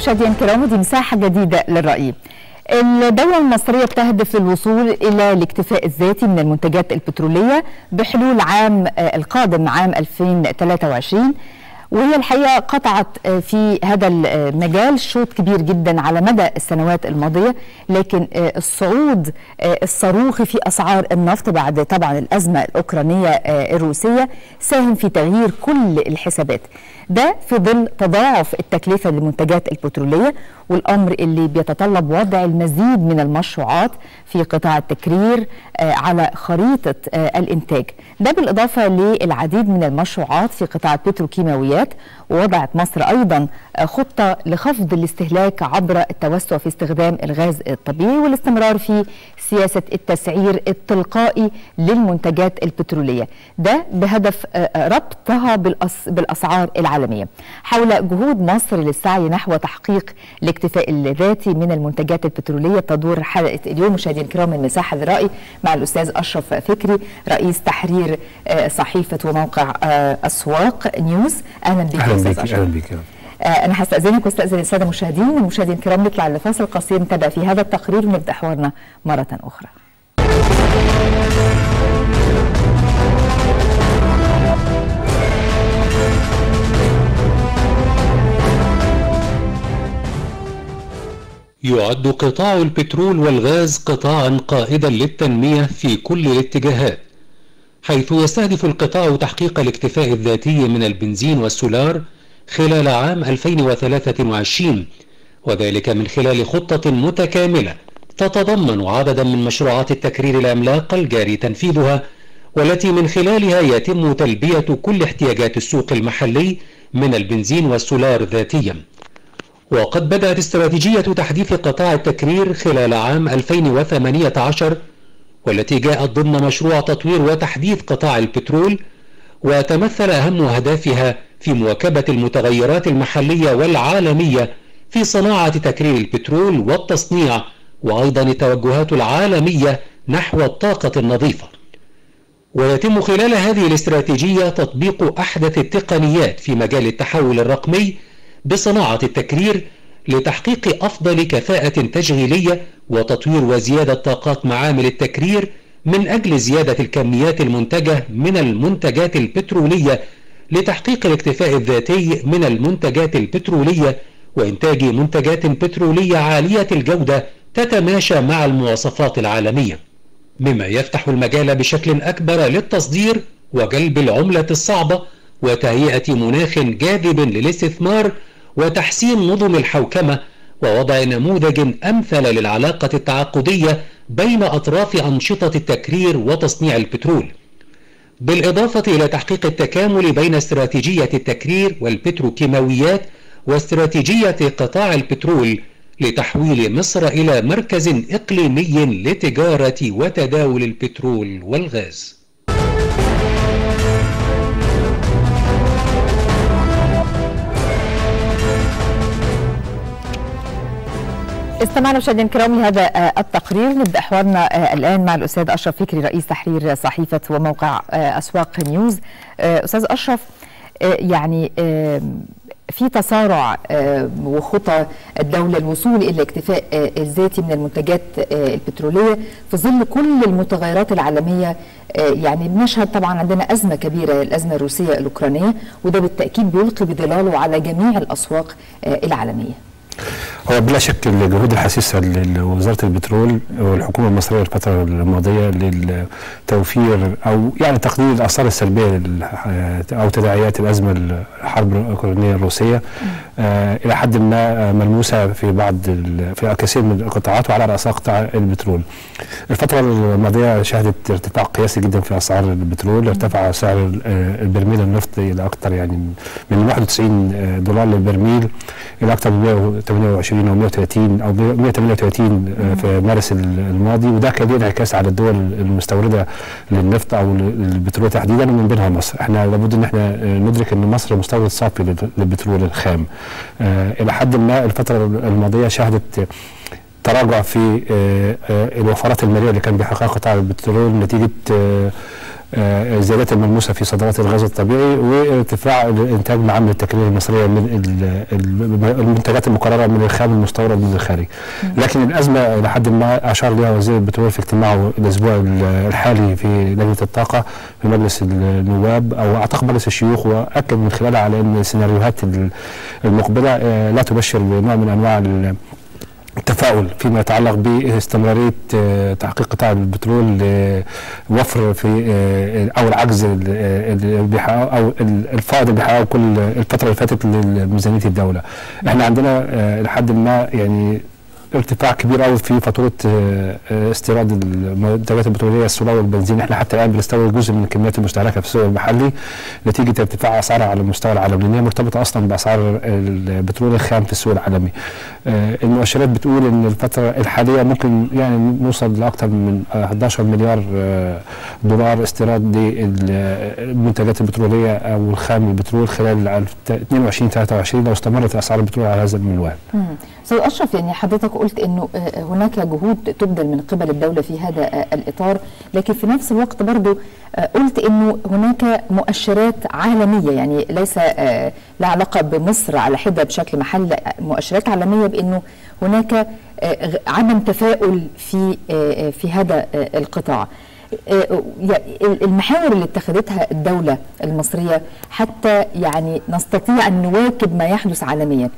مشاهدينا الكرام ودي مساحة جديدة للرأي. الدولة المصرية بتهدف للوصول إلى الاكتفاء الذاتي من المنتجات البترولية بحلول عام القادم عام 2023 وهي الحقيقة قطعت في هذا المجال شوط كبير جدا على مدى السنوات الماضية. لكن الصعود الصاروخي في أسعار النفط بعد طبعا الأزمة الأوكرانية الروسية ساهم في تغيير كل الحسابات. ده في ظل تضاعف التكلفة للمنتجات البترولية والأمر اللي بيتطلب وضع المزيد من المشروعات في قطاع التكرير على خريطة الإنتاج. ده بالإضافة للعديد من المشروعات في قطاع البتروكيماويات ووضعت مصر أيضا خطة لخفض الاستهلاك عبر التوسع في استخدام الغاز الطبيعي والاستمرار في سياسة التسعير التلقائي للمنتجات البترولية. ده بهدف ربطها بالأسعار العالمية. حول جهود مصر للسعي نحو تحقيق الاكتفاء الذاتي من المنتجات البترولية تدور حلقة اليوم. مشاهدينا الكرام من مساحة الرأي مع الأستاذ أشرف فكري رئيس تحرير صحيفة وموقع أسواق نيوز. أهلا بك أهلا بك أهلا بك أنا هستأذنك واستأذن السادة المشاهدين المشاهدين الكرام نطلع لفاصل قصير نتابع في هذا التقرير. ونبدا حوارنا مرة أخرى. يعد قطاع البترول والغاز قطاعا قائدا للتنمية في كل الاتجاهات حيث يستهدف القطاع تحقيق الاكتفاء الذاتي من البنزين والسولار خلال عام 2023 وذلك من خلال خطة متكاملة تتضمن عددا من مشروعات التكرير العملاقة الجاري تنفيذها والتي من خلالها يتم تلبية كل احتياجات السوق المحلي من البنزين والسولار ذاتيا. وقد بدأت استراتيجية تحديث قطاع التكرير خلال عام 2018 والتي جاءت ضمن مشروع تطوير وتحديث قطاع البترول وتمثل أهم أهدافها في مواكبة المتغيرات المحلية والعالمية في صناعة تكرير البترول والتصنيع وأيضا التوجهات العالمية نحو الطاقة النظيفة. ويتم خلال هذه الاستراتيجية تطبيق أحدث التقنيات في مجال التحول الرقمي بصناعة التكرير لتحقيق أفضل كفاءة تشغيلية وتطوير وزيادة طاقات معامل التكرير من أجل زيادة الكميات المنتجة من المنتجات البترولية لتحقيق الاكتفاء الذاتي من المنتجات البترولية وإنتاج منتجات بترولية عالية الجودة تتماشى مع المواصفات العالمية. مما يفتح المجال بشكل أكبر للتصدير وجلب العملة الصعبة وتهيئة مناخ جاذب للاستثمار وتحسين نظم الحوكمة ووضع نموذج أمثل للعلاقة التعاقدية بين أطراف أنشطة التكرير وتصنيع البترول. بالإضافة إلى تحقيق التكامل بين استراتيجية التكرير والبتروكيماويات واستراتيجية قطاع البترول لتحويل مصر إلى مركز إقليمي لتجارة وتداول البترول والغاز. استمعنا مشاهدينا الكرام لهذا التقرير. نبدأ حوارنا الآن مع الأستاذ أشرف فكري رئيس تحرير صحيفة وموقع أسواق نيوز. أستاذ أشرف يعني في تسارع وخطى الدولة الوصول إلى الاكتفاء الذاتي من المنتجات البترولية في ظل كل المتغيرات العالمية. يعني بنشهد طبعا عندنا أزمة كبيرة الأزمة الروسية الأوكرانية وده بالتأكيد بيلقي بظلاله على جميع الأسواق العالمية. هو بلا شك الجهود الحثيثه لوزارة البترول والحكومة المصرية الفترة الماضية للتوفير أو يعني تقليل الاثار السلبية أو تداعيات الأزمة الحرب الأوكرانية الروسية آه إلى حد ما ملموسة في بعض في كثير من القطاعات وعلى راسها قطاع البترول. الفترة الماضية شهدت ارتفاع قياسي جدا في أسعار البترول، ارتفع سعر البرميل النفط إلى أكثر يعني من 91 دولار للبرميل إلى أكثر من 128 أو 130 أو 138 في مارس الماضي وده كان ليه انعكاس على الدول المستوردة للنفط أو البترول تحديدا ومن بينها مصر، إحنا لابد إن إحنا ندرك إن مصر مستورد صافي للبترول الخام. إلى حد ما الفترة الماضية شهدت تراجع في آه، آه، الوفرات المالية اللي كان بيحققها قطاع البترول نتيجة آه، آه، الزيادات الملموسة في صادرات الغاز الطبيعي وارتفاع الإنتاج العام للتكرير المصرية من ال- ال- المنتجات المقررة من الخام المستورد من الخارج. لكن الأزمة لحد ما أشار لها وزير البترول في اجتماعه الأسبوع ال- الحالي في لجنة الطاقة في مجلس النواب أو أعتقد مجلس الشيوخ وأكد من خلالها على أن السيناريوهات ال- المقبلة لا تبشر بنوع من أنواع التفاؤل فيما يتعلق باستمرارية آه، تحقيق قطاع البترول آه، وفر في آه، أو العجز أو ال- الفائض اللي بيحققه كل الفترة اللي فاتت لميزانيه الدولة. إحنا عندنا آه، لحد ما يعني ارتفاع كبير قوي في فاتورة آه، آه، استيراد المنتجات البترولية السولار والبنزين إحنا حتى الآن بنستورد جزء من الكميات المستهلكه في السوق المحلي نتيجة ارتفاع اسعارها على المستوى العالمي لأن هي مرتبطة أصلا بأسعار البترول الخام في السوق العالمي. آه، المؤشرات بتقول إن الفترة الحالية ممكن يعني نوصل لأكثر من آه، 11 مليار دولار استيراد للمنتجات البترولية أو الخام البترول خلال 22 23 لو استمرت أسعار البترول على هذا المنوال. أستاذ أشرف يعني حضرتك قلت إنه آه، هناك جهود تبذل من قبل الدولة في هذا آه، الإطار لكن في نفس الوقت برضو آه، قلت إنه هناك مؤشرات عالمية يعني ليس آه، لا علاقة بمصر على حدة بشكل محل آه، مؤشرات عالمية بإنه هناك آه، عدم تفاؤل في آه، آه، في هذا آه، القطاع. آه، المحاور اللي اتخذتها الدولة المصرية حتى يعني نستطيع أن نواكب ما يحدث عالميا.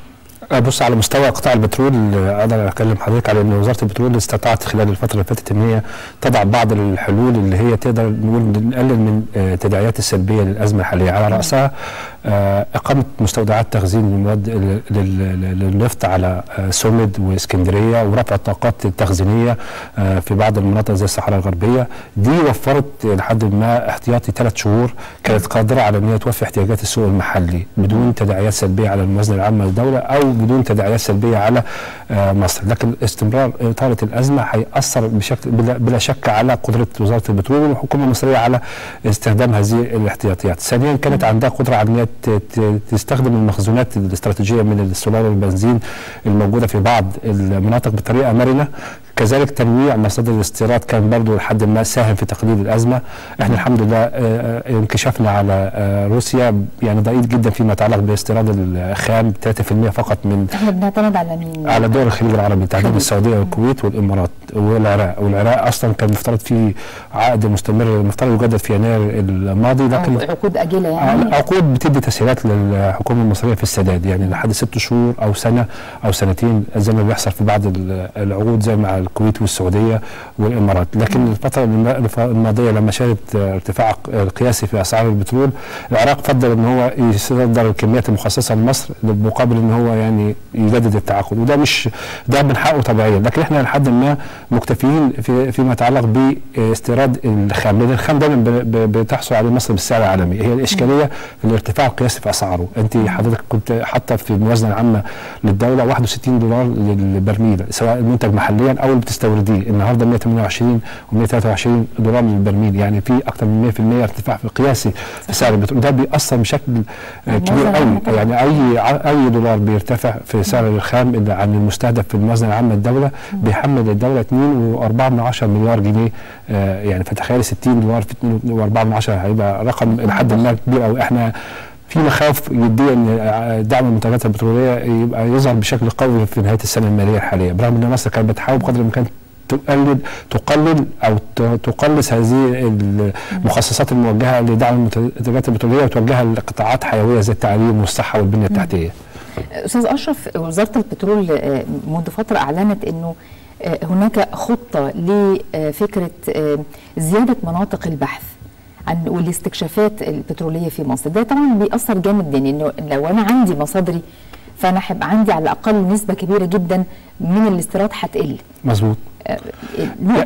بص على مستوى قطاع البترول آه، أنا اكلم حضرتك على إن وزارة البترول استطاعت خلال الفترة اللي فاتت إن هي تضع بعض الحلول اللي هي تقدر نقول نقلل من آه، التداعيات السلبية للأزمة الحالية على رأسها. آه، إقامة مستودعات تخزين المواد ال- لل- لل- للنفط على آه، سومد وإسكندرية ورفع الطاقات التخزينية آه، في بعض المناطق زي الصحراء الغربية. دي وفرت لحد ما احتياطي ثلاث شهور كانت قادرة على إن هي توفي احتياجات السوق المحلي بدون تداعيات سلبية على الموازنة العامة للدولة أو بدون تداعيات سلبية على آه، مصر. لكن استمرار إطالة الأزمة هيأثر بشكل بلا, شك على قدرة وزارة البترول والحكومة المصرية على استخدام هذه الاحتياطيات. ثانيا كانت عندها قدرة على تستخدم المخزونات الاستراتيجية من السولار والبنزين الموجودة في بعض المناطق بطريقة مرنة كذلك تنويع مصادر الاستيراد كان برضه لحد ما ساهم في تقليل الأزمة إحنا الحمد لله آه، آه، انكشافنا على آه، روسيا يعني ضئيل جدا فيما يتعلق باستيراد الخام 3% فقط من إحنا بنعتمد على مين؟ على دول الخليج العربي تحديدا. السعودية والكويت والإمارات والعراق. والعراق أصلا كان مفترض فيه عقد مستمر المفترض يجدد في يناير الماضي لكن أو عقود أجلة يعني. عقود بتدي تسهيلات للحكومة المصرية في السداد. يعني لحد ست شهور أو سنة أو سنتين زي ما بيحصل في بعض ال- العقود زي مع الكويت والسعودية والإمارات. لكن الفترة الم- الف- الماضية لما شهدت ارتفاع قياسي في أسعار البترول العراق فضل إن هو يصدر الكميات المخصصه لمصر مقابل إن هو يعني يجدد التعاقد. وده مش ده من حقه طبيعيا. لكن إحنا لحد ما مكتفيين في فيما يتعلق باستيراد الخام لأن الخام دايما بتحصل عليه مصر بالسعر العالمي. هي الإشكالية في الارتفاع القياسي في أسعاره. أنت حضرتك كنت حاطة في الموازنه العامه للدولة 61 دولار للبرميل سواء المنتج محليا أو اللي بتستورديه. النهارده 128 و123 دولار للبرميل يعني في أكثر من 100% ارتفاع في قياسي في سعر البترول. ده بيأثر بشكل كبير قوي. يعني اي أي دولار بيرتفع في سعر الخام عن المستهدف في الموازنة العامة للدولة بيحمل الدولة 2.4 مليار جنيه آه، يعني فتخيل 60 دولار في 2.4 هيبقى رقم لحد ما كبير قوي إحنا في مخاوف جديه إن دعم المنتجات البترولية يبقى يظهر بشكل قوي في نهاية السنة المالية الحالية برغم إن مصر كانت بتحاول بقدر الإمكان تقلل تقلل أو تقلص هذه المخصصات الموجهة لدعم المنتجات البترولية وتوجهها لقطاعات حيوية زي التعليم والصحة والبنية التحتية. أستاذ أشرف وزارة البترول آه، منذ فترة أعلنت إنه آه، هناك خطة لفكرة آه، زيادة مناطق البحث عن والاستكشافات البترولية في مصر. ده طبعا بيأثر جامد يعني إنه لو أنا عندي مصادري فأنا هيبقى عندي على الأقل نسبة كبيرة جدا من الاستيراد هتقل. مظبوط.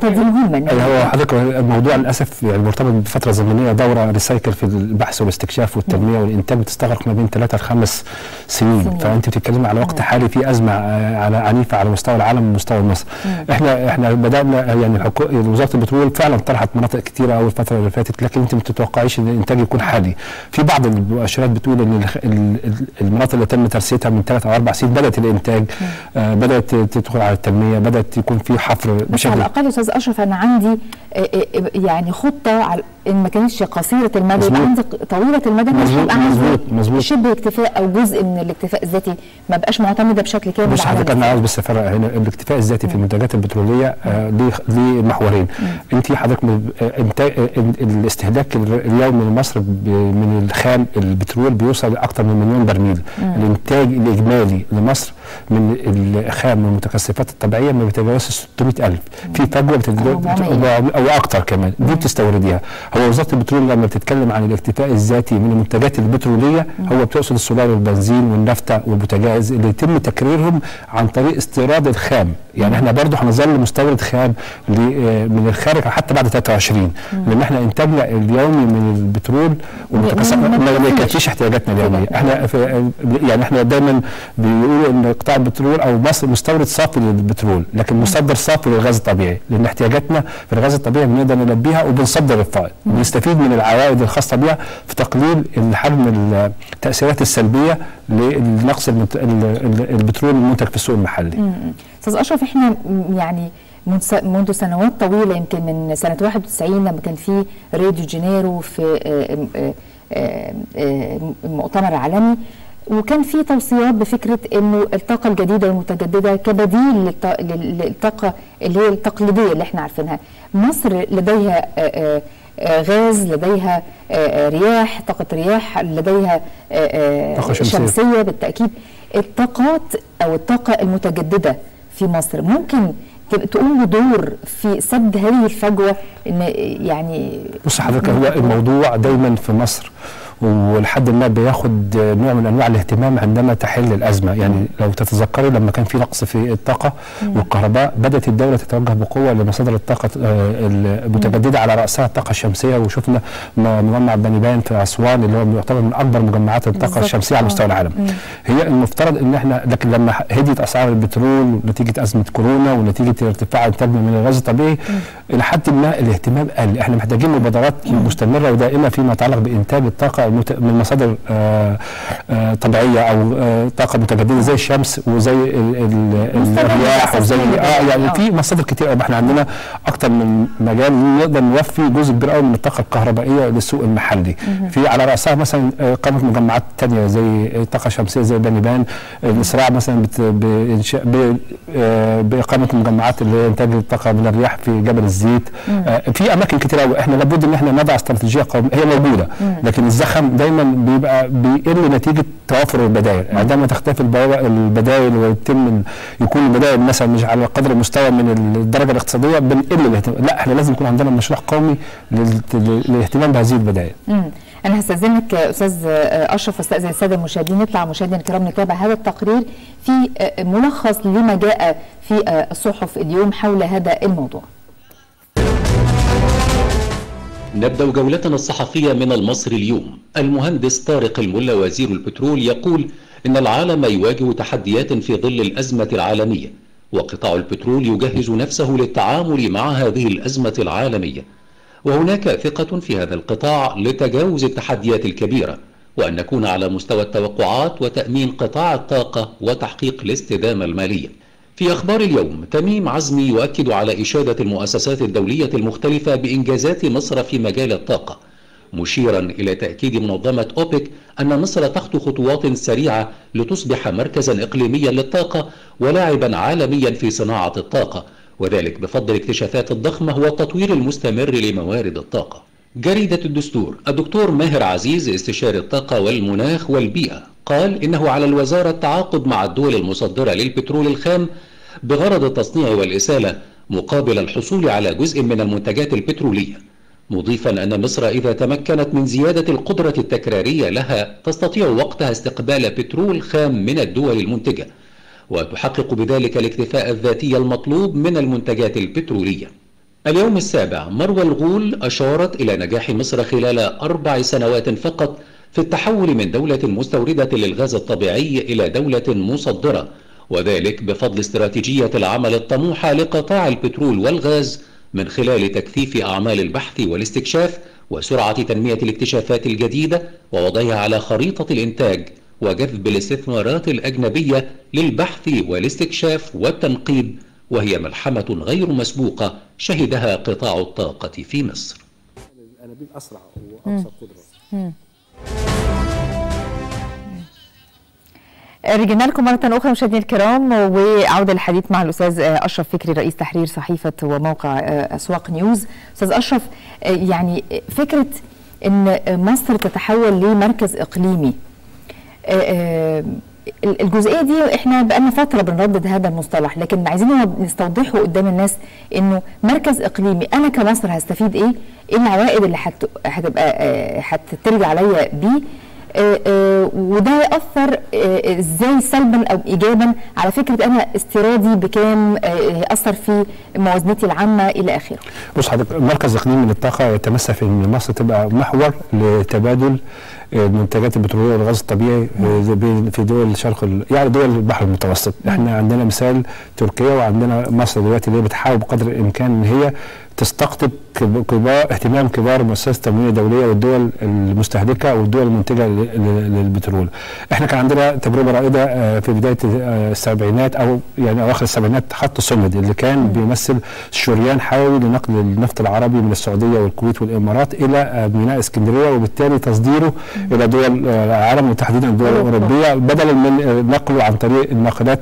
دي مهمه يعني هو حضرتك الموضوع للأسف يعني مرتبط بفترة زمنية دورة ريسايكل في البحث والاستكشاف والتنمية والإنتاج بتستغرق ما بين ثلاثة لخمس سنين, سنين. فأنت بتتكلمي على وقت حالي في أزمة على عنيفة على مستوى العالم ومستوى مصر. إحنا إحنا بدأنا يعني وزارة البترول فعلا طرحت مناطق كثيره أول الفترة اللي فاتت لكن أنت ما تتوقعيش إن الإنتاج يكون حالي في بعض المؤشرات بتقول إن المناطق اللي تم ترسيتها من ثلاث أو أربع سنين بدأت الإنتاج. آه بدأت تدخل على التنمية بدأت يكون في حفر بس على الأقل أستاذ أشرف أنا عندي يعني خطة على إن ما كانتش قصيرة المدى يبقى عندي طويلة المدى مظبوط مظبوط مظبوط. شبه اكتفاء أو جزء من الاكتفاء الذاتي. ما بقاش معتمدة بشكل كامل بص حضرتك أنا عاوز بس أفرق هنا. الاكتفاء الذاتي في المنتجات البترولية آه ليه محورين؟ انت حضرتك الاستهلاك اليومي لمصر من الخام البترول بيوصل لاكثر من مليون برميل. الإنتاج الإجمالي لمصر من الخام والمتكثفات الطبيعية ما بيتجاوزش 600000 في فجوة أو أكثر كمان. دي بتستورديها. هو وزارة البترول لما بتتكلم عن الاكتفاء الذاتي من المنتجات البترولية هو بتقصد السولار والبنزين والنفطه والبوتاجاز اللي يتم تكريرهم عن طريق استيراد الخام. يعني إحنا برضه هنظل مستورد خام من الخارج حتى بعد 23 لأن إحنا انتاجنا اليومي من البترول والمتكثفات ما يكفيش احتياجاتنا اليومية. إحنا يعني إحنا دايما بيقولوا إن قطاع البترول أو مصر مستورد صافي للبترول لكن مصدر صافي للغاز الطبيعي لأن احتياجاتنا في الغاز الطبيعي بنقدر نلبيها وبنصدر الفائض. بنستفيد من العوائد الخاصة بها في تقليل حجم التأثيرات السلبية لنقص البترول المنتج في السوق المحلي. أستاذ أشرف إحنا يعني منذ سنوات طويلة يمكن من سنة 91 لما كان في ريو دي جانيرو في المؤتمر العالمي وكان في توصيات بفكرة إنه الطاقة الجديدة والمتجددة كبديل للطاقة اللي هي التقليدية اللي إحنا عارفينها. مصر لديها غاز لديها رياح طاقة رياح لديها طاقة شمسية. شمسية بالتأكيد الطاقات أو الطاقة المتجددة في مصر. ممكن تقوم بدور في سد هذه الفجوة إن يعني بص حضرتك هو الموضوع دايما في مصر. ولحد ما بياخد نوع من أنواع الاهتمام عندما تحل الأزمة. يعني لو تتذكروا لما كان في نقص في الطاقة والكهرباء بدأت الدولة تتوجه بقوة لمصادر الطاقة المتجدده على رأسها الطاقة الشمسية. وشفنا مجمع بني في أسوان اللي هو يعتبر من أكبر مجمعات الطاقة الشمسية على مستوى العالم. هي المفترض إن إحنا لكن لما هديت أسعار البترول نتيجه أزمة كورونا ونتيجة ارتفاع انتاجنا من الغاز الطبيعي إلى حد ما الاهتمام قل. إحنا محتاجين مبادرات مستمرة ودائمة فيما يتعلق بإنتاج الطاقة من مصادر آآ آآ طبيعية أو طاقة متجدده زي الشمس وزي الرياح وزي آه يعني في مصادر كتير قوي إحنا عندنا أكتر من مجال نقدر نوفي جزء كبير قوي من الطاقة الكهربائية للسوق المحلي. في على رأسها مثلا قامت مجمعات ثانية زي الطاقه الشمسيه زي بني بان. الاسراع مثلا بإنشاء بإقامة مجمعات اللي هي انتاج الطاقه من الرياح في جبل الزيت. في أماكن كتير قوي إحنا لابد إن إحنا نضع استراتيجية قوميه هي موجودة لكن الزخم دايما بيبقى بيقل نتيجة توافر البدائل. عندما تختفي البدائل ويتم يكون البدائل مثلا مش على قدر المستوى من الدرجة الاقتصادية بنقل الاهتمام. لا إحنا لازم يكون عندنا مشروع قومي للاهتمام بهذه البدائل. أنا هستأذنك أستاذ أشرف واستاذن السادة المشاهدين. نطلع مشاهدينا الكرام نتابع هذا التقرير في ملخص لما جاء في الصحف اليوم حول هذا الموضوع. نبدأ جولتنا الصحفية من المصري اليوم. المهندس طارق الملا وزير البترول يقول إن العالم يواجه تحديات في ظل الأزمة العالمية وقطاع البترول يجهز نفسه للتعامل مع هذه الأزمة العالمية. وهناك ثقة في هذا القطاع لتجاوز التحديات الكبيرة وأن نكون على مستوى التوقعات وتأمين قطاع الطاقة وتحقيق الاستدامة المالية. في أخبار اليوم تميم عزمي يؤكد على إشادة المؤسسات الدولية المختلفة بإنجازات مصر في مجال الطاقة مشيرا إلى تأكيد منظمة أوبك أن مصر تخطو خطوات سريعة لتصبح مركزا إقليميا للطاقة ولاعبا عالميا في صناعة الطاقة وذلك بفضل الاكتشافات الضخمة والتطوير المستمر لموارد الطاقة. جريدة الدستور. الدكتور ماهر عزيز استشاري الطاقة والمناخ والبيئة قال إنه على الوزارة التعاقد مع الدول المصدرة للبترول الخام بغرض التصنيع والإسالة مقابل الحصول على جزء من المنتجات البترولية مضيفا أن مصر إذا تمكنت من زيادة القدرة التكرارية لها تستطيع وقتها استقبال بترول خام من الدول المنتجة وتحقق بذلك الاكتفاء الذاتي المطلوب من المنتجات البترولية. اليوم السابع مروى الغول أشارت إلى نجاح مصر خلال أربع سنوات فقط في التحول من دولة مستوردة للغاز الطبيعي إلى دولة مصدرة وذلك بفضل استراتيجية العمل الطموحة لقطاع البترول والغاز من خلال تكثيف أعمال البحث والاستكشاف وسرعة تنمية الاكتشافات الجديدة ووضعها على خريطة الإنتاج وجذب الاستثمارات الأجنبية للبحث والاستكشاف والتنقيب. وهي ملحمة غير مسبوقة شهدها قطاع الطاقة في مصر. الانابيب أسرع وأكثر قدرة. رجعنا لكم مرة أخرى مشاهدينا الكرام وعودة للحديث مع الأستاذ أشرف فكري رئيس تحرير صحيفة وموقع أسواق نيوز. أستاذ أشرف يعني فكرة أن مصر تتحول لمركز إقليمي الجزئية دي إحنا بقالنا فترة بنردد هذا المصطلح لكن عايزين نستوضحه قدام الناس إنه مركز إقليمي أنا كمصر هستفيد إيه؟ إيه العوائد اللي هت- هتبقى هترجع عليا بيه؟ آه، آه، وده يأثر آه، إزاي سلبا أو ايجابا؟ على فكرة أنا استيرادي بكام ياثر في موازنتي العامة إلى آخره. بص حضرتك مركز اقليمي للطاقه يتمثل في إن مصر تبقى محور لتبادل المنتجات البتروليه والغاز الطبيعي في دول الشرق ال- يعني دول البحر المتوسط. إحنا عندنا مثال تركيا وعندنا مصر دلوقتي اللي بتحاول بقدر الإمكان إن هي تستقطب كب- كبار اهتمام كبار مؤسسات التمويل الدولية والدول المستهلكه والدول المنتجة لل- لل- للبترول. إحنا كان عندنا تجربة رائدة آه، في بداية آه، السبعينات أو يعني أواخر السبعينات خط سومد اللي كان بيمثل شريان حيوي لنقل النفط العربي من السعودية والكويت والإمارات إلى آه، ميناء اسكندرية وبالتالي تصديره إلى دول آه، العالم وتحديدا الدول. الاوروبيه بدلا من آه، نقله عن طريق الناقلات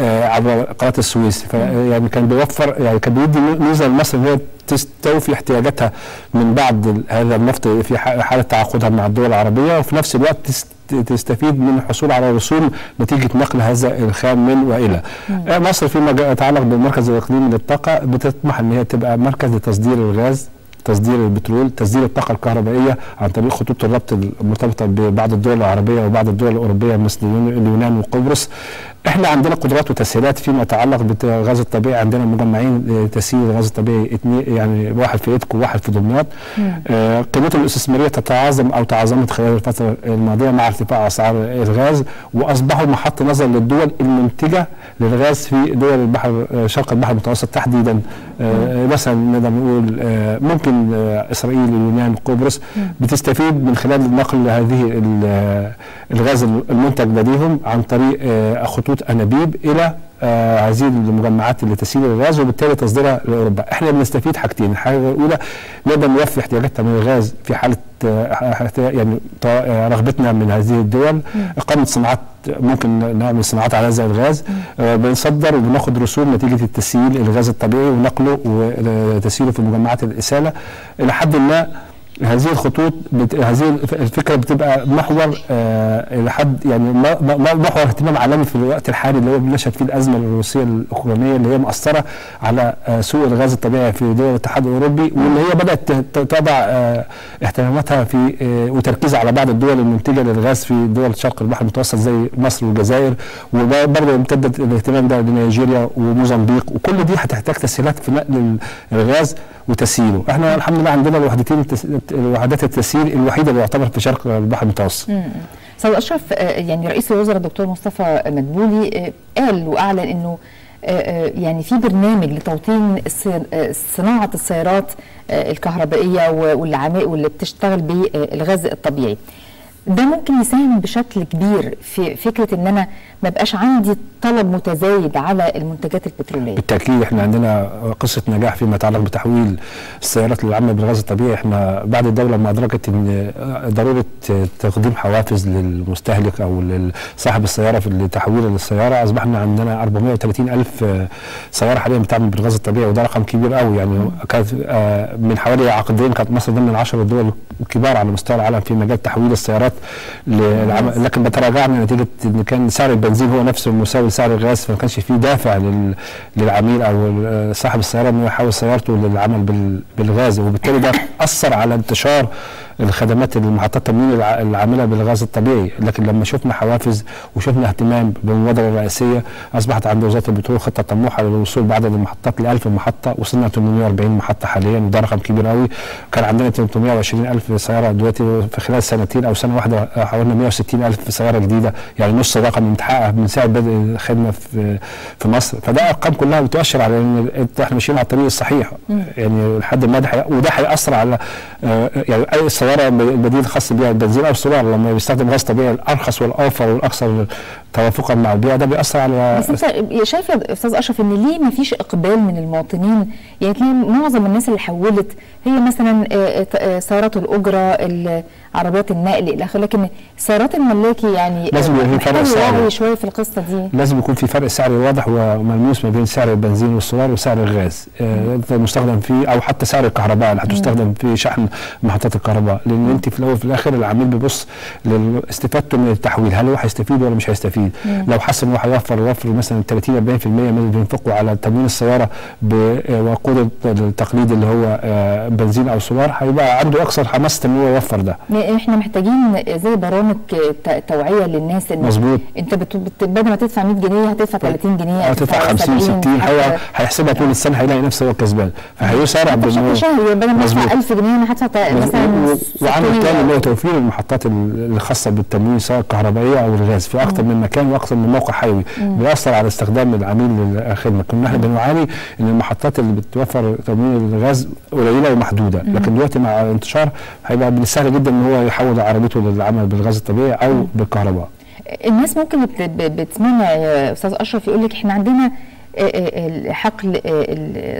آه، عبر قناة السويس فيعني كان بيوفر يعني كان بيدي ميزة لمصر إن هي تستوفي احتياجاتها من بعض ال- هذا النفط في حالة تعاقدها مع الدول العربية وفي نفس الوقت تست- تستفيد من الحصول على رسوم نتيجة نقل هذا الخام من وإلى. آه، مصر فيما يتعلق بالمركز الإقليمي للطاقة بتطمح إن هي تبقى مركز لتصدير الغاز تصدير البترول تصدير الطاقة الكهربائية عن طريق خطوط الربط المرتبطة ببعض الدول العربية وبعض الدول الأوروبية مثل اليون- اليونان وقبرص إحنا عندنا قدرات وتسهيلات فيما يتعلق بالغاز الطبيعي. عندنا مجمعين لتسهيل الغاز الطبيعي اتنين يعني واحد في إيدكو وواحد في دمياط. آه قيمته الاستثمارية تتعاظم أو تعاظمت خلال الفترة الماضية مع ارتفاع أسعار الغاز وأصبحوا محط نظر للدول المنتجة للغاز في دول البحر آه، شرق البحر المتوسط تحديدا. آه مثلا نقدر نقول آه ممكن آه إسرائيل اليونان قبرص بتستفيد من خلال نقل هذه ال- آه، الغاز المنتج لديهم عن طريق آه، أنابيب إلى آه، هذه المجمعات لتسييل الغاز وبالتالي تصديرها لأوروبا. إحنا بنستفيد حاجتين، الحاجة الأولى نقدر نوفي احتياجاتنا من الغاز في حالة آه، يعني آه، رغبتنا من هذه الدول، اقامه صناعات ممكن نعمل صناعات على هذا الغاز آه، بنصدر وبناخد رسوم نتيجة التسييل الغاز الطبيعي ونقله وتسييله في مجمعات الإسالة. إلى حد ما هذه الخطوط بت... هذه الف- الفكرة بتبقى محور آه إلى حد يعني محور اهتمام عالمي في الوقت الحالي اللي هو بنشهد فيه الأزمة الروسية الأوكرانية اللي هي مأثره على آه سوق الغاز الطبيعي في دول الاتحاد الأوروبي واللي هي بدأت تضع آه اهتماماتها في آه وتركيزها على بعض الدول المنتجة للغاز في دول شرق البحر المتوسط زي مصر والجزائر وبرضه امتدت الاهتمام ده لنيجيريا وموزمبيق وكل دي هتحتاج تسهيلات في نقل الغاز وتسييله إحنا الحمد لله عندنا الوحدتين. وحدات التسييل الوحيدة اللي يعتبر في شرق البحر المتوسط أستاذ أشرف آه، يعني رئيس الوزراء الدكتور مصطفى مدبولي آه، قال وأعلن إنه آه، يعني في برنامج لتوطين صناعة السيارات الكهربائية واللي واللي بتشتغل بالغاز الطبيعي. ده ممكن يساهم بشكل كبير في فكرة إن أنا ما بقاش عندي طلب متزايد على المنتجات البترولية. بالتأكيد إحنا عندنا قصة نجاح فيما يتعلق بتحويل السيارات للعامه بالغاز الطبيعي. إحنا بعد الدولة ما أدركت إن ضرورة تقديم حوافز للمستهلك أو لصاحب السيارة في لتحويل السيارة. أصبحنا عندنا 430 ألف سيارة حاليا بتعمل بالغاز الطبيعي وده رقم كبير قوي. يعني كانت آه، من حوالي عقدين كانت مصر ضمن العشر الدول الكبار على مستوى العالم في مجال تحويل السيارات. للعمل لكن بتراجعنا نتيجة إن كان سعر البنزين هو نفسه مساوي لسعر الغاز فما كانش فيه دافع لل- للعميل أو صاحب السيارة انه يحول سيارته للعمل بال- بالغاز وبالتالي ده أثر على انتشار الخدمات المحطات التموين الع- العاملة بالغاز الطبيعي. لكن لما شفنا حوافز وشفنا اهتمام بالمبادرة الرئاسيه أصبحت عند وزارة البترول خطة طموحة للوصول بعدد المحطات ل 1000 محطة وصلنا 840 محطة حاليا وده رقم كبير قوي كان عندنا 320 ألف سيارة دلوقتي في خلال سنتين أو سنة واحدة حوالي 160 ألف سيارة جديدة. يعني نص الرقم متحقق من ساعه بدء الخدمة في في مصر. فده أرقام كلها بتؤشر على إن إحنا ماشيين على الطريق الصحيح. يعني لحد ما ده وده هيأثر على آه، يعني أي سياره البديل الخاص بيها. البنزين أو السولار لما بيستخدم غاز طبيعي الأرخص والأوفر والأكثر توافقا مع البيئة. ده بيأثر على بس انت شايف يا أستاذ أشرف إن ليه ما فيش إقبال من المواطنين؟ يعني معظم الناس اللي حولت هي مثلا آه، آه، سيارات الأجرة ال- عربيات النقل إلى آخره. لكن سيارات الملاكي يعني لازم يبقى في فرق سعري. شوية في القصة دي. لازم يكون في فرق سعري واضح وملموس ما بين سعر البنزين والسولار وسعر الغاز. آه، المستخدم فيه أو حتى سعر الكهرباء. اللي هتستخدم في شحن محطات الكهرباء. لأن أنت في الأول وفي الآخر العميل بيبص لاستفادته من التحويل. هل هو هيستفيد ولا مش هيستفيد؟ لو حس ان هو هيوفر يوفر مثلا 30 40% من اللي بينفقوا على تموين السيارة بوقود التقليدي اللي هو آه، بنزين أو سولار هيبقى عنده أكثر حماسه إن هو يوفر ده. إحنا محتاجين زي برامج ت- توعية للناس إن مظبوط. أنت. بدل ما تدفع 100 جنيه هتدفع 30 جنيه هتدفع 50 60 هو هيحسبها طول السنة هيلاقي نفسه هو كسبان. بشكل شهري بدل ما. أدفع 1000 جنيه أنا هدفع مثلا وعامل 600 تاني اللي هو توفير المحطات ال- الخاصة بالتموين سواء الكهربائية أو الغاز. في أكثر من مكان وأكثر من موقع حيوي. بيأثر على استخدام العميل للخدمه كنا إحنا بنعاني إن المحطات اللي بتوفر تموين الغاز قليلة ومحدودة. لكن دلوقتي مع الانتشار هيبقى من السهل جدا إن هو يحول عربيته للعمل بالغاز الطبيعي أو بالكهرباء. الناس ممكن بتسمعنا يا أستاذ أشرف يقول لك إحنا عندنا آه، آه، حقل آه،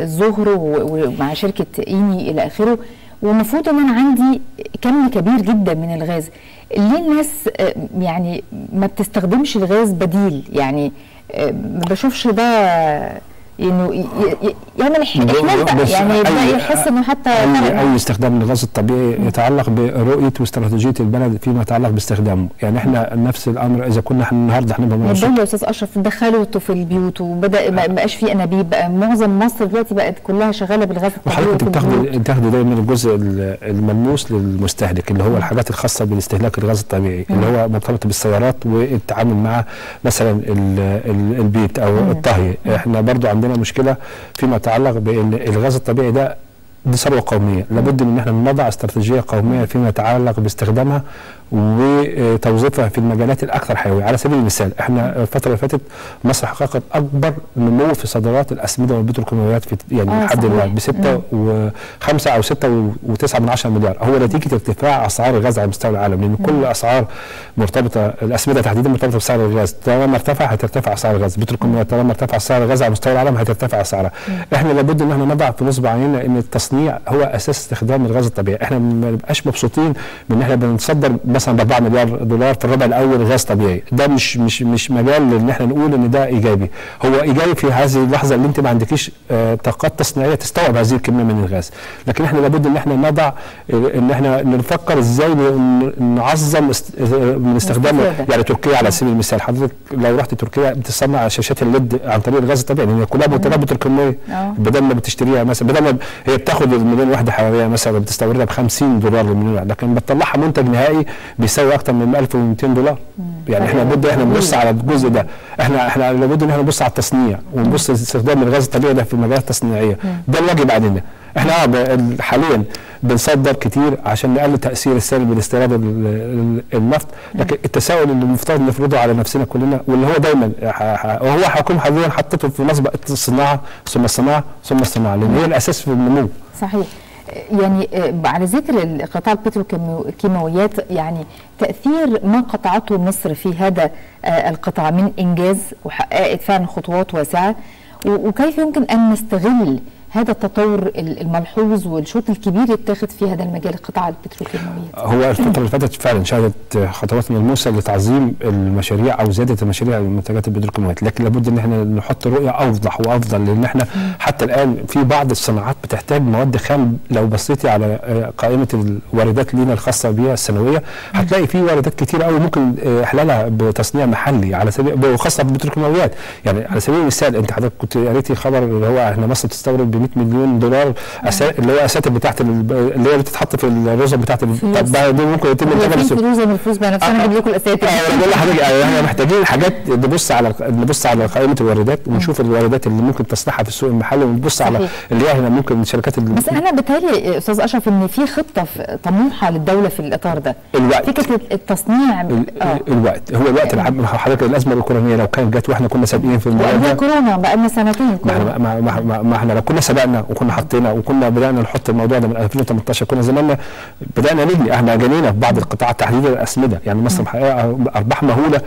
الظهر و- ومع شركة ايني إلى آخره. والمفروض إن أنا عندي كم كبير جدا من الغاز. ليه الناس آه، يعني ما بتستخدمش الغاز بديل؟ يعني آه، ما بشوفش ده إنه يعمل ح- احلال بقى بس يعني يبدا أي- يحس إنه حتى اي أي استخدام للغاز الطبيعي يتعلق برؤية واستراتيجية البلد فيما يتعلق باستخدامه. يعني إحنا نفس الأمر إذا كنا إحنا النهارده موثوق- الدولة يا أستاذ أشرف دخلته في البيوت وبدا ما بقاش في أنابيب بقى معظم مصر دلوقتي بقت كلها شغالة بالغاز الطبيعي وحضرتك بتاخدي. بتاخدي دايما الجزء ال- الملموس للمستهلك اللي هو الحاجات الخاصة بالاستهلاك الغاز الطبيعي اللي هو مرتبط بالسيارات والتعامل مع مثلا ال- ال- البيت أو الطهي. إحنا برضو عندنا مشكلة فيما يتعلق بإن الغاز الطبيعي ده دي ثروة قومية. لابد إن إحنا نضع استراتيجية قومية فيما يتعلق باستخدامها وتوظيفها في المجالات الأكثر حيوية. على سبيل المثال إحنا الفترة اللي فاتت مصر حققت أكبر نمو في صادرات الأسمدة والبتروكيماويات في يعني آه، لحد صحيح. دلوقتي بستة وخمسة أو ستة وتسعة من عشرة مليار. هو نتيجة ارتفاع أسعار الغاز على مستوى العالم لأن كل أسعار مرتبطة الأسمدة تحديدا مرتبطة بسعر الغاز. طالما ارتفع هترتفع أسعار الغاز. بتروكيماويات طالما ارتفع سعر الغاز على مستوى العالم هترتفع أسعارها. إحنا لابد إن إحنا نضع في نصب عيننا إن التصنيع هو أساس استخدام الغاز الطبيعي. إحنا ما نبقاش مبسوطين بإن إحنا بنصدر مثلا ب 4 مليار دولار في الربع الأول غاز طبيعي. ده مش مش مش مجال إن إحنا نقول إن ده إيجابي. هو إيجابي في هذه اللحظة اللي أنت ما عندكيش آه، طاقات تصنيعية تستوعب هذه الكمية من الغاز. لكن إحنا لابد إن إحنا نضع إن إحنا نفكر إزاي نعظم من استخدام. يعني تركيا على سبيل المثال. حضرتك لو رحت تركيا بتصنع شاشات الليد عن طريق الغاز الطبيعي لأن كلها منتجات بتركيا آه. بدل ما بتشتريها مثلا بدل ما هي بتاخد المليون وحده حراريه مثلا بتستوردها ب 50 دولار للمليون لكن بتطلعها منتج نهائي بيساوي أكثر من 1200 دولار. يعني إحنا لابد إحنا نبص على الجزء ده. إحنا إحنا لابد إن إحنا نبص على التصنيع ونبص استخدام الغاز الطبيعي ده في المجالات التصنيعية. ده الواجب علينا إحنا ب- حاليا بنصدر كتير عشان نقلل تأثير السلبي لاستيراد ال- ال- النفط. لكن التساؤل اللي المفترض نفرضه على نفسنا كلنا واللي هو دايما ح- وهو هيكون حاليا حطيته في مسبق الصناعة ثم الصناعة ثم الصناعة لأن هي الأساس في النمو. صحيح. يعني آه، على ذكر قطاع البتروكيماويات يعني تأثير ما قطعته مصر في هذا آه، القطاع من إنجاز وحققت فعلا خطوات واسعة و- وكيف يمكن أن نستغل هذا التطور ال- الملحوظ والشوط الكبير يتاخذ في هذا المجال قطاع البتروكيماويات هو الفترة اللي فاتت فعلا شهدت خطوات ملموسة لتعظيم المشاريع أو زيادة المشاريع المنتجات البتروكيماويات لكن لابد إن إحنا نحط رؤية أوضح وأفضل لأن إحنا حتى الآن في بعض الصناعات بتحتاج مواد خام. لو بصيتي على قائمة الواردات لينا الخاصة بها السنوية هتلاقي في واردات كتير قوي ممكن آه، إحلالها بتصنيع محلي على سبيل وخاصة بالبتروكيماويات يعني على سبيل المثال أنت حضرتك كنت قريتي خبر اللي هو إحنا مصر بتستورد ب 100 مليون دولار أسا... اللي هي أساتذة بتاعت ال- اللي هي بتتحط في الرزق بتاعت. طب دي ممكن يتم هو انتاجها بس- فلوس أنا أجيب لكم الأساتذة. أنا بقول لحضرتك يعني إحنا محتاجين حاجات نبص على نبص على قائمة الواردات ونشوف الواردات اللي ممكن تصلحها في السوق المحلي ونبص على. اللي هي ممكن شركات ال- بس أنا بتهيألي أستاذ أشرف إن في خطة طموحة للدولة في الإطار ده. الوقت. فكرة التصنيع. ال- الوقت. هو الوقت العام حضرتك الأزمة الأوكرانية لو كانت جت وإحنا كنا سابقين في الموضوع ده. كورونا بقى لنا سنتين. ما إحنا لو كنا سبقنا وكنا حطينا وكنا بدأنا نحط الموضوع ده من 2018 كنا زماننا بدأنا نبني إحنا جنينا في بعض القطاعات تحديدا الأسمدة. يعني مصر محققه أرباح مهولة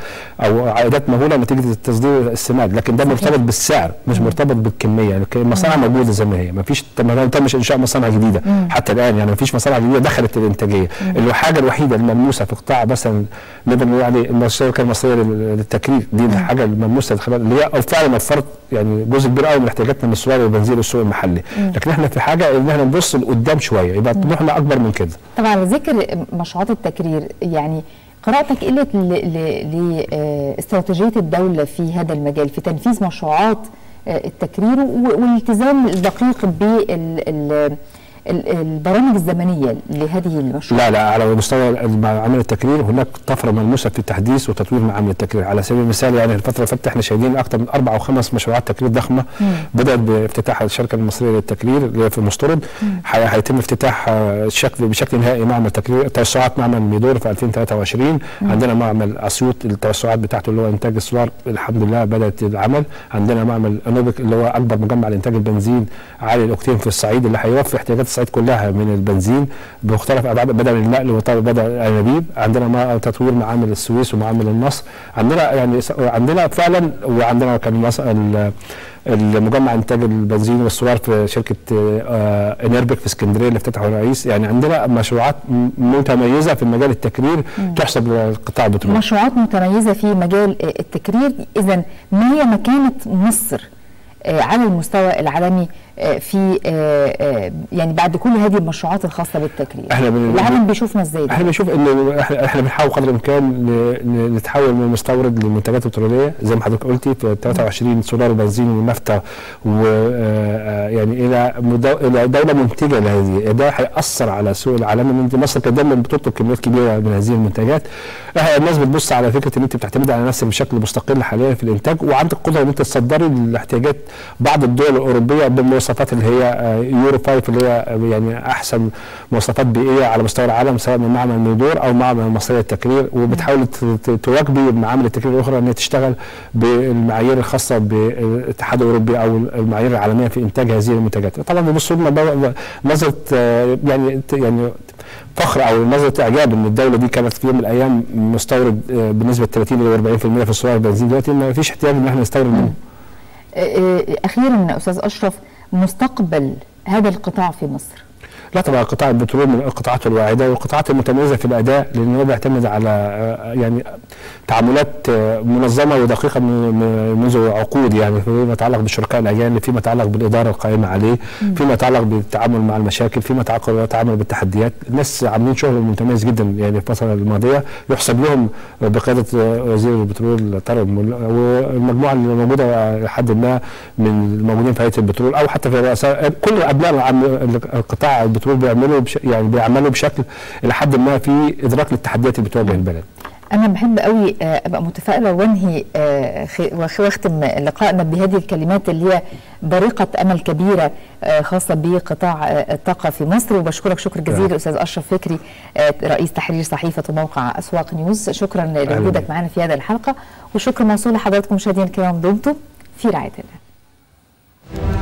أو عائدات مهولة نتيجة تصدير السماد لكن ده مرتبط بالسعر مش مرتبط بالكمية. يعني المصانع موجودة زي ما هي. ما فيش ما تمش إنشاء مصانع جديدة. حتى الآن يعني ما فيش مصانع جديدة دخلت الإنتاجية. الحاجة الوحيدة الملموسه في قطاع مثلا نقدر نقول عليه الشركة المصريه لل- للتكرير. دي الحاجة الملموسه اللي هي فعلا وفرت يعني جزء كبير قوي من احتياجاتنا من السولار والبنزين والسوق المحلي. لكن إحنا في حاجة ان إحنا نبص لقدام شوية يبقى طموحنا أكبر من كده. طبعا ذكر مشروعات التكرير يعني قراءتك إيه لاستراتيجيه الدولة في هذا المجال في تنفيذ مشروعات آه، التكرير والالتزام الدقيق بالبرامج الزمنية لهذه المشروعات لا لا على مستوى معامل التكرير هناك طفرة ملموسة في تحديث وتطوير معامل التكرير. على سبيل المثال يعني الفترة اللي فاتت إحنا شايفين أكثر من أربع أو خمس مشروعات تكرير ضخمة بدأت بافتتاح الشركة المصرية للتكرير اللي في المستورد حي- هيتم افتتاح آه، شكل بشكل نهائي معمل تكرير توسعات معمل ميدور في 2023 عندنا معمل أسيوط التوسعات بتاعته اللي هو إنتاج السولار الحمد لله بدأت العمل. عندنا معمل أنوبك اللي هو أكبر مجمع لإنتاج البنزين عالي الأوكتين في الصعيد اللي هيوفي احتياجات الصعيد كلها من البنزين بمختلف أبعاد بدل النقل وبدل الأنابيب. عندنا تطوير معامل السويس ومعامل النصر عندنا يعني عندنا فعلا وعندنا كان المجمع إنتاج البنزين والسولار في شركة آه، إنربك في اسكندرية اللي افتتحه الرئيس. يعني عندنا مشروعات متميزة في مجال التكرير تحسب لقطاع البترول. مشروعات متميزة في مجال آه، التكرير. اذا ما هي مكانة مصر آه، على المستوى العالمي؟ في آه، آه، يعني بعد كل هذه المشروعات الخاصة بالتكرير إحنا بن- العالم بيشوفنا إزاي؟ إحنا بنشوف إن إحنا بنحاول قدر الإمكان نتحول من مستورد للمنتجات البتروليه زي ما حضرتك قلتي في 23 سولار وبنزين ونفطه و آه، يعني إلى مدو- إلى دولة منتجه لهذه. ده هيأثر على السوق العالمي ان انت مصر كانت دايما بتطلب كميات كبيرة من هذه المنتجات. الناس بتبص على فكرة إن أنت بتعتمد على نفسك بشكل مستقل حاليا في الإنتاج وعندك قدرة إن أنت تصدري لاحتياجات بعض الدول الأوروبية بالمواصفات اللي هي آه، يورو 5 اللي هي آه، يعني أحسن مواصفات بيئية على مستوى العالم سواء من معمل ميدور أو معمل مصرية التكرير. وبتحاول تواكبي معامل التكرير الأخرى ان تشتغل بالمعايير الخاصة بالاتحاد الأوروبي أو المعايير العالمية في إنتاج هذه المنتجات. طبعا بو- نظرة آه، يعني يعني فخر أو نظرة إعجاب إن الدولة دي كانت في يوم من الأيام مستورد آه، بنسبة 30 إلى 40% في السولار والبنزين دلوقتي ما فيش احتياج إن إحنا نستورد. منه آه، آه، أخيرا أستاذ أشرف مستقبل هذا القطاع في مصر. لا طبعا قطاع البترول من القطاعات الواعدة والقطاعات المتميزة في الأداء لأن هو بيعتمد على آه، يعني تعاملات آه، منظمة ودقيقة من- من- منذ عقود يعني. فيما يتعلق بالشركاء الأجانب فيما يتعلق بالإدارة القائمة عليه فيما يتعلق بالتعامل مع المشاكل فيما يتعلق بالتعامل بالتحديات. الناس عاملين شغل ممتاز جدا يعني في الفترة الماضية. يحسب لهم بقيادة وزير البترول طارق والمجموعة اللي موجودة لحد ما من الموجودين في هيئة البترول أو حتى في رؤساء كل أبناء القطاع البترول بيعملوا بش يعني بيعملوا بشكل إلى حد ما في إدراك للتحديات اللي بتواجه البلد. أنا بحب قوي آه، أبقى متفائلة وأنهي آه، واختم لقائنا بهذه الكلمات اللي هي بريقة أمل كبيرة آه، خاصة بقطاع الطاقة في مصر. وبشكرك شكر جزيل أستاذ أشرف فكري رئيس تحرير صحيفة وموقع أسواق نيوز. شكرا لوجودك. معنا في هذه الحلقة. وشكر موصول لحضراتكم مشاهدينا الكرام دمتم في رعاية الله.